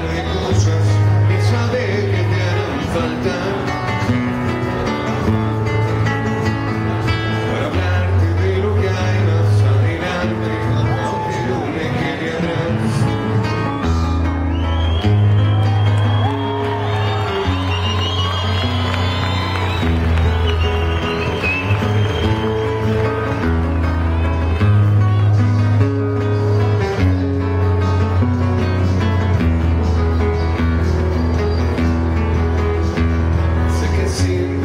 de cosas y saber que te harán falta. you.